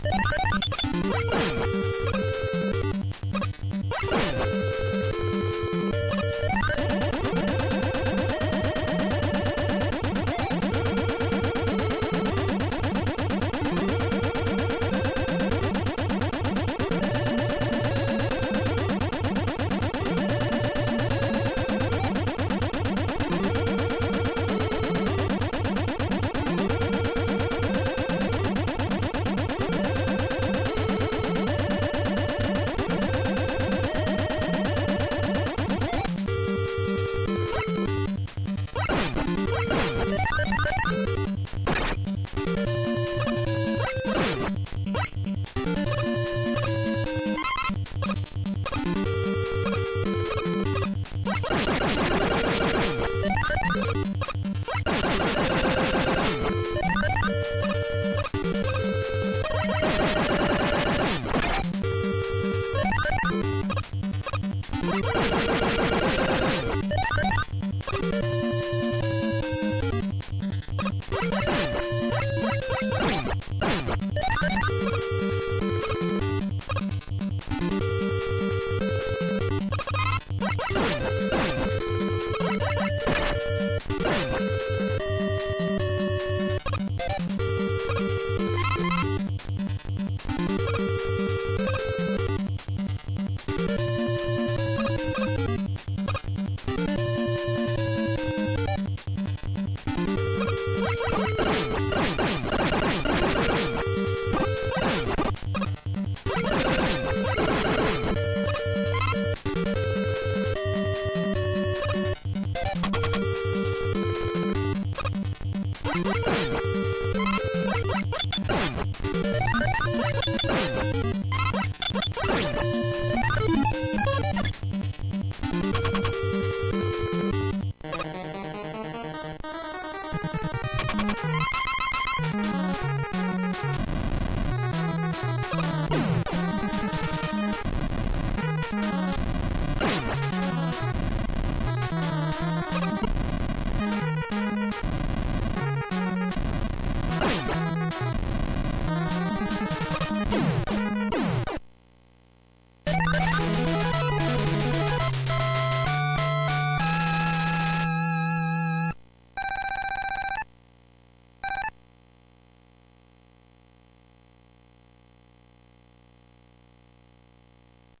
you